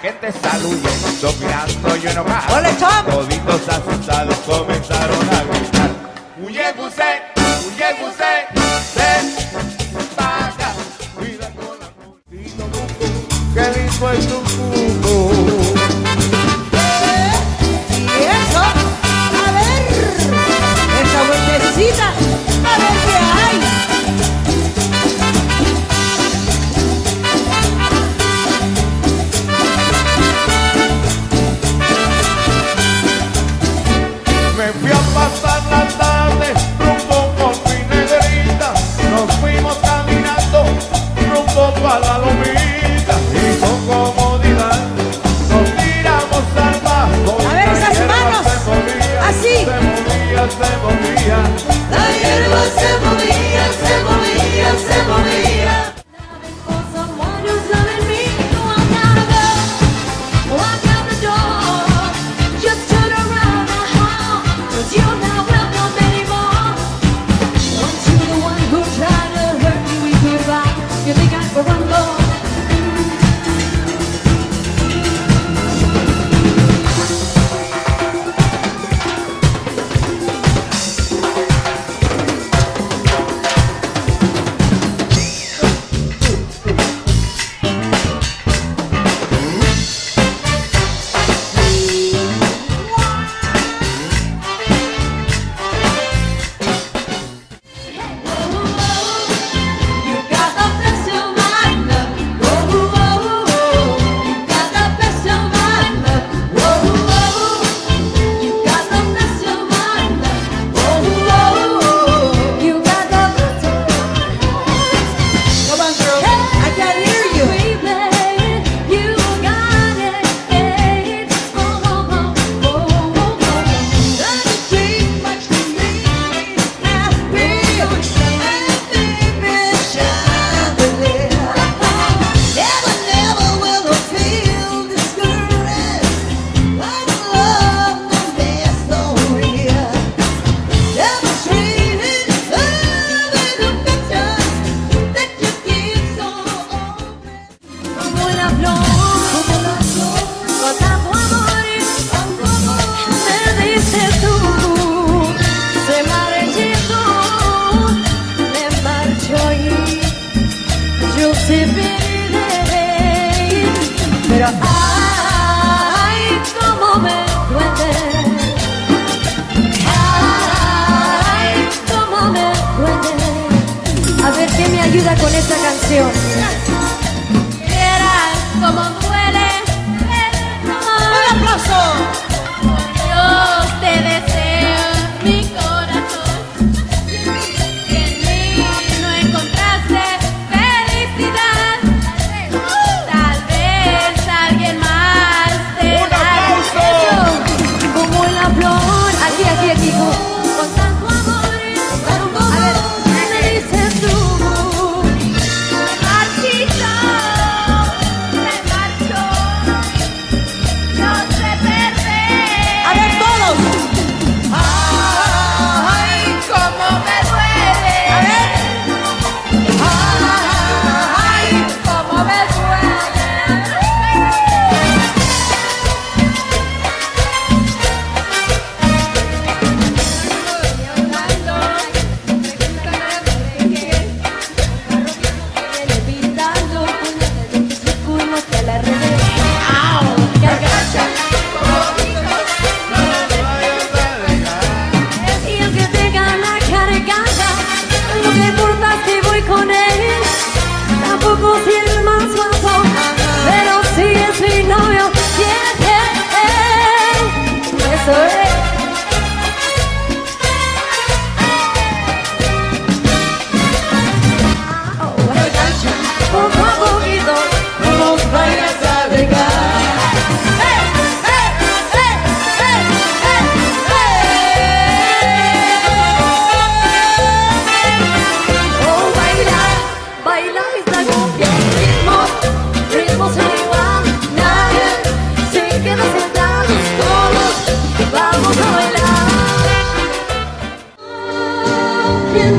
gente saludando, yo no más. ¡Ole, Tom! Toditos asustados. Pero, ay, como me puede, ay, como me puede, a ver, qué me ayuda con esa canción? Quieras, como.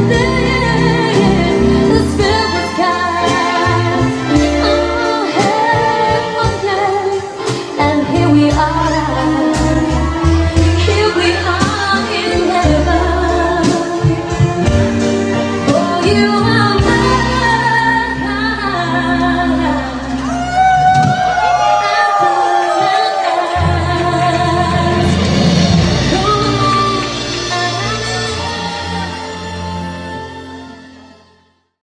Deus.